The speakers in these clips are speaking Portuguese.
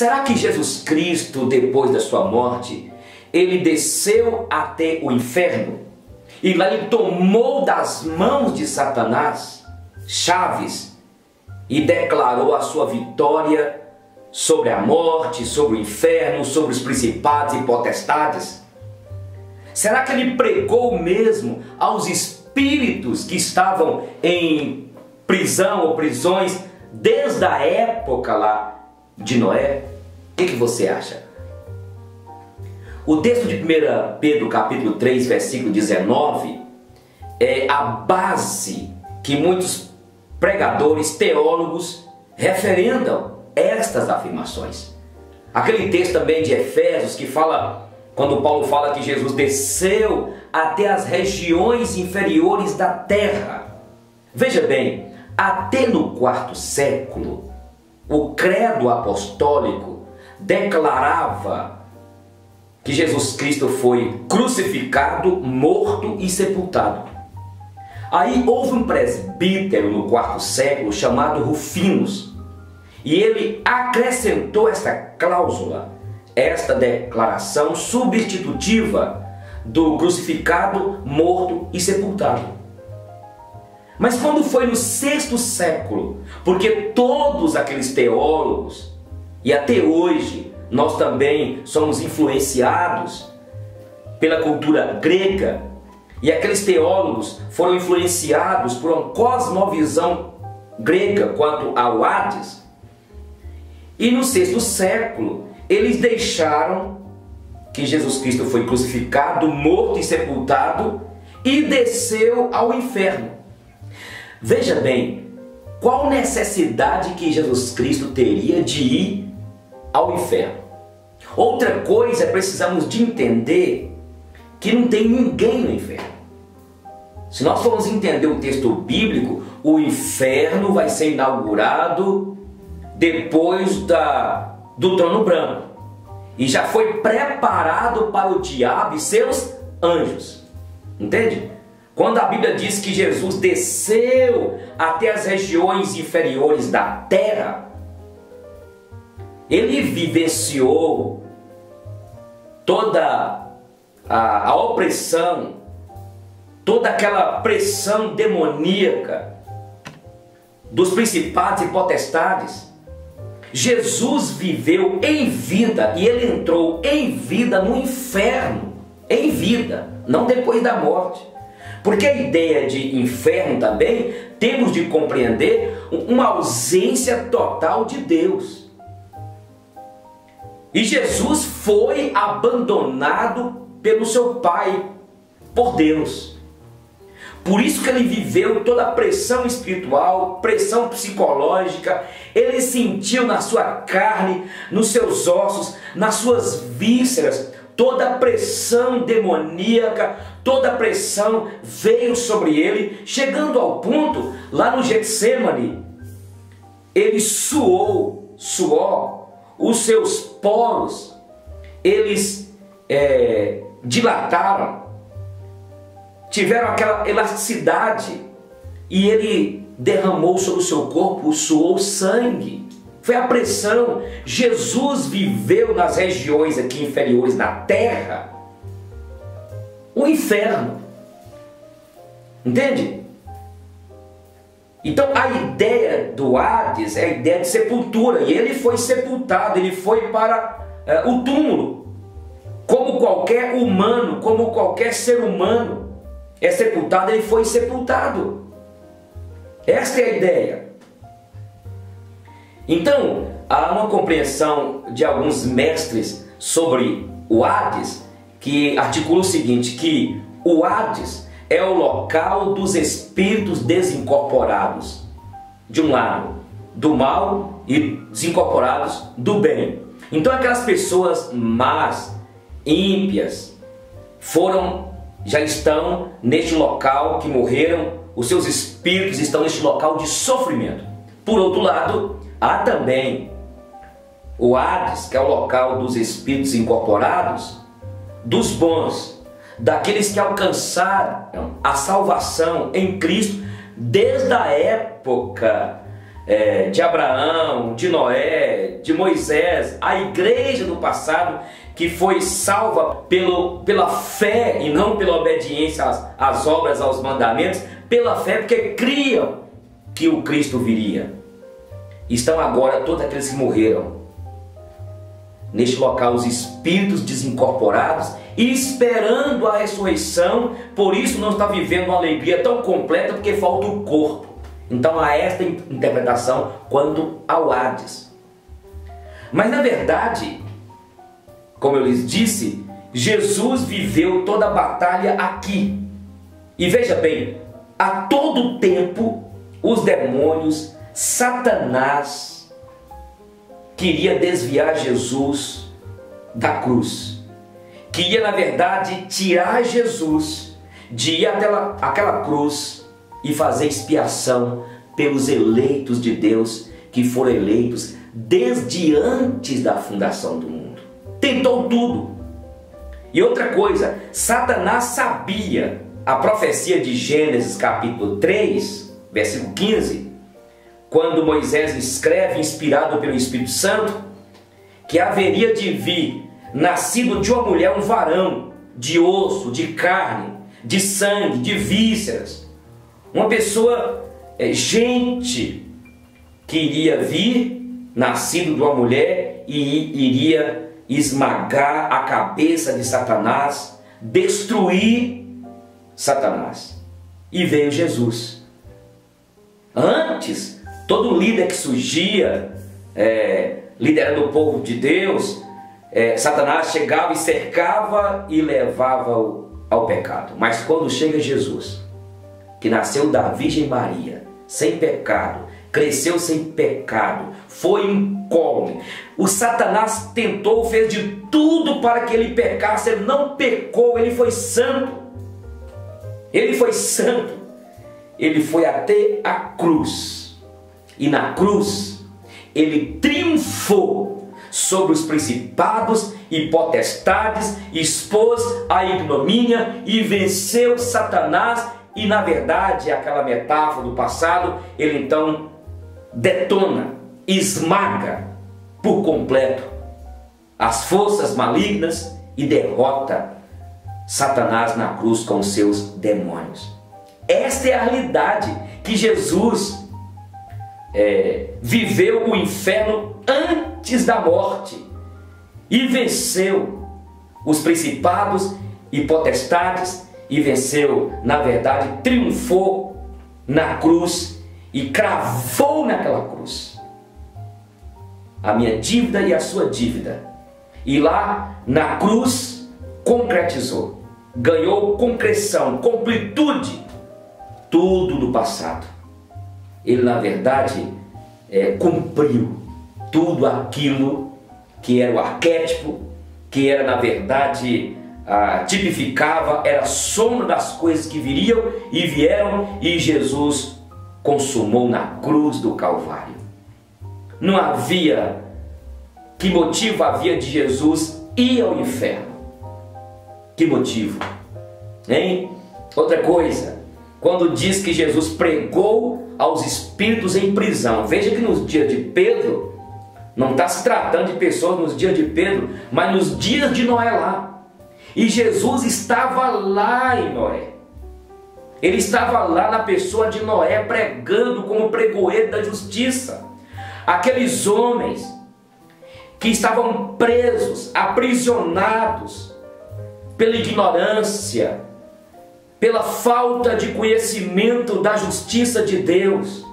Será que Jesus Cristo, depois da sua morte, ele desceu até o inferno e lá ele tomou das mãos de Satanás chaves e declarou a sua vitória sobre a morte, sobre o inferno, sobre os principados e potestades? Será que ele pregou mesmo aos espíritos que estavam em prisão ou prisões desde a época lá de Noé? Que, que você acha? O texto de 1 Pedro capítulo 3, versículo 19, é a base que muitos pregadores, teólogos referendam estas afirmações. Aquele texto também de Efésios que fala, quando Paulo fala que Jesus desceu até as regiões inferiores da terra. Veja bem, até no quarto século, o credo apostólico declarava que Jesus Cristo foi crucificado, morto e sepultado. Aí houve um presbítero no quarto século chamado Rufinos, e ele acrescentou esta cláusula, esta declaração substitutiva do crucificado, morto e sepultado. Mas quando foi no sexto século, porque todos aqueles teólogos, e até hoje nós também somos influenciados pela cultura grega, e aqueles teólogos foram influenciados por uma cosmovisão grega quanto ao Hades. E no sexto século, eles deixaram que Jesus Cristo foi crucificado, morto e sepultado e desceu ao inferno. Veja bem, qual necessidade que Jesus Cristo teria de ir ao inferno? Outra coisa, precisamos de entender que não tem ninguém no inferno. Se nós formos entender o texto bíblico, o inferno vai ser inaugurado depois da, do trono branco. E já foi preparado para o diabo e seus anjos. Entende? Quando a Bíblia diz que Jesus desceu até as regiões inferiores da terra, ele vivenciou toda a, a opressão, toda aquela pressão demoníaca dos principados e potestades. Jesus viveu em vida e ele entrou em vida no inferno, em vida, não depois da morte. Porque a ideia de inferno também temos de compreender uma ausência total de Deus. E Jesus foi abandonado pelo seu Pai, por Deus. Por isso que ele viveu toda a pressão espiritual, pressão psicológica, ele sentiu na sua carne, nos seus ossos, nas suas vísceras, toda a pressão demoníaca, toda a pressão veio sobre ele, chegando ao ponto, lá no Getsemane, ele suou, suor, os seus poros, eles é, dilataram, tiveram aquela elasticidade e ele derramou sobre o seu corpo, suou sangue. Foi a pressão. Jesus viveu nas regiões aqui inferiores da terra o inferno. Entende? Então a ideia do Hades é a ideia de sepultura, e ele foi sepultado, ele foi para é, o túmulo, como qualquer humano, como qualquer ser humano é sepultado, ele foi sepultado. Esta é a ideia. Então, há uma compreensão de alguns mestres sobre o Hades que articula o seguinte: que o Hades é o local dos espíritos desincorporados. De um lado, do mal e desincorporados do bem. Então aquelas pessoas más, ímpias, foram, já estão neste local que morreram, os seus espíritos estão neste local de sofrimento. Por outro lado, há também o Hades, que é o local dos espíritos incorporados, dos bons, daqueles que alcançaram a salvação em Cristo desde a época é, de Abraão, de Noé, de Moisés, a igreja do passado que foi salva pelo, pela fé e não pela obediência às, às obras, aos mandamentos, pela fé, porque criam que o Cristo viria. Estão agora todos aqueles que morreram neste local, os espíritos desincorporados, esperando a ressurreição, por isso não está vivendo uma alegria tão completa, porque falta o corpo. Então há esta interpretação quanto ao Hades. Mas na verdade, como eu lhes disse, Jesus viveu toda a batalha aqui. E veja bem, a todo tempo os demônios, Satanás, queria desviar Jesus da cruz. Queria, na verdade, tirar Jesus de ir até aquela cruz e fazer expiação pelos eleitos de Deus que foram eleitos desde antes da fundação do mundo tentou tudo. E outra coisa, Satanás sabia a profecia de Gênesis capítulo 3, versículo 15, quando Moisés escreve, inspirado pelo Espírito Santo, que haveria de vir, nascido de uma mulher, um varão, de osso, de carne, de sangue, de vísceras, uma pessoa, é, gente, que iria vir, nascido de uma mulher, e iria esmagar a cabeça de Satanás, destruir Satanás. E veio Jesus. Antes, todo líder que surgia, é, liderando o povo de Deus, é, Satanás chegava e cercava e levava ao pecado. Mas quando chega Jesus, que nasceu da Virgem Maria, sem pecado, cresceu sem pecado, foi incólume. O Satanás tentou, fez de tudo para que ele pecasse, ele não pecou, ele foi santo. Ele foi santo. Ele foi até a cruz. E na cruz, ele triunfou sobre os principados e potestades, expôs a ignomínia e venceu Satanás. E na verdade, aquela metáfora do passado, ele então detona, esmaga por completo as forças malignas e derrota Satanás na cruz com seus demônios. Esta é a realidade que Jesus é, viveu o inferno antes da morte e venceu os principados e potestades e venceu, na verdade, triunfou na cruz e cravou naquela cruz a minha dívida e a sua dívida. E lá na cruz concretizou, ganhou concreção, completude, tudo do passado. Ele, na verdade, é, cumpriu tudo aquilo que era o arquétipo, que era, na verdade, tipificava, era sombra das coisas que viriam e vieram, e Jesus consumou na cruz do Calvário. Não havia que motivo havia de Jesus ir ao inferno? Que motivo? Hein? Outra coisa, quando diz que Jesus pregou aos espíritos em prisão, veja que nos dias de Pedro, não está se tratando de pessoas nos dias de Pedro, mas nos dias de Noé lá. E Jesus estava lá em Noé. Ele estava lá na pessoa de Noé pregando como pregoeiro da justiça. Aqueles homens que estavam presos, aprisionados pela ignorância, pela falta de conhecimento da justiça de Deus.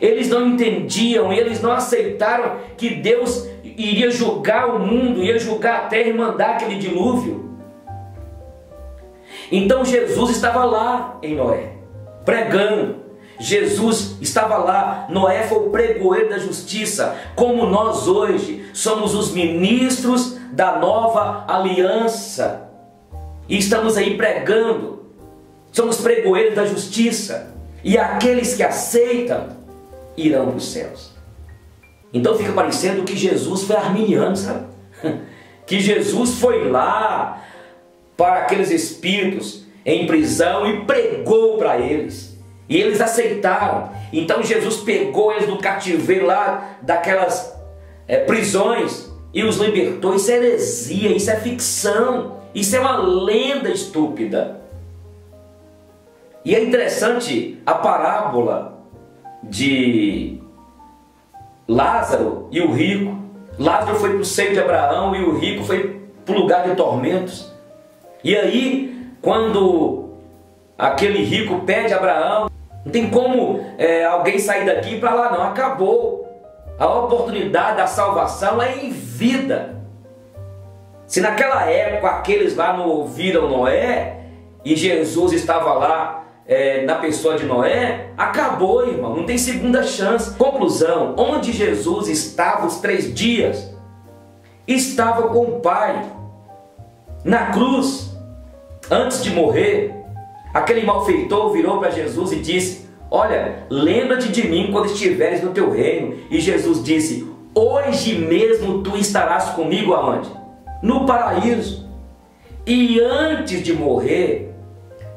Eles não entendiam, eles não aceitaram que Deus iria julgar o mundo, ia julgar a terra e mandar aquele dilúvio. Então Jesus estava lá em Noé, pregando. Jesus estava lá, Noé foi o pregoeiro da justiça, como nós hoje somos os ministros da nova aliança. E estamos aí pregando, somos pregoeiros da justiça, e aqueles que aceitam irão para os céus. Então fica parecendo que Jesus foi arminiano, sabe? Que Jesus foi lá, para aqueles espíritos em prisão e pregou para eles. E eles aceitaram. Então Jesus pegou eles do cativeiro lá, daquelas é, prisões, e os libertou. Isso é heresia, isso é ficção, isso é uma lenda estúpida. E é interessante a parábola de Lázaro e o rico. Lázaro foi para o seio de Abraão e o rico foi para o lugar de tormentos. E aí, quando aquele rico pede a Abraão, não tem como é, alguém sair daqui para lá, não. Acabou. A oportunidade da salvação é em vida. Se naquela época aqueles lá não ouviram Noé e Jesus estava lá é, na pessoa de Noé, acabou, irmão. Não tem segunda chance. Conclusão: onde Jesus estava os três dias? Estava com o Pai na cruz. Antes de morrer, aquele malfeitor virou para Jesus e disse: Olha, lembra-te de mim quando estiveres no teu reino. E Jesus disse: Hoje mesmo tu estarás comigo aonde? No paraíso. E antes de morrer,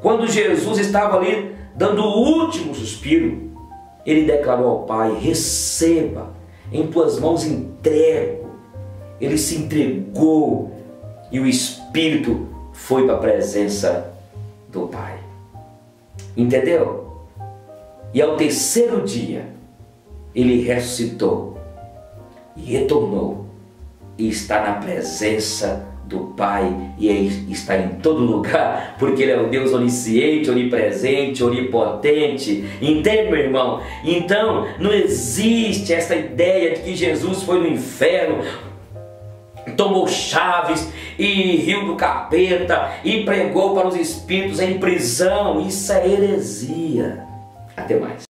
quando Jesus estava ali dando o último suspiro, ele declarou ao Pai: Receba, em tuas mãos entrego. Ele se entregou e o Espírito foi para a presença do Pai. Entendeu? E ao terceiro dia, ele ressuscitou e retornou e está na presença do Pai e está em todo lugar, porque Ele é o Deus onisciente, onipresente, onipotente. Entende, meu irmão? Então, não existe essa ideia de que Jesus foi no inferno, tomou chaves e riu do capeta e pregou para os espíritos em prisão. Isso é heresia. Até mais.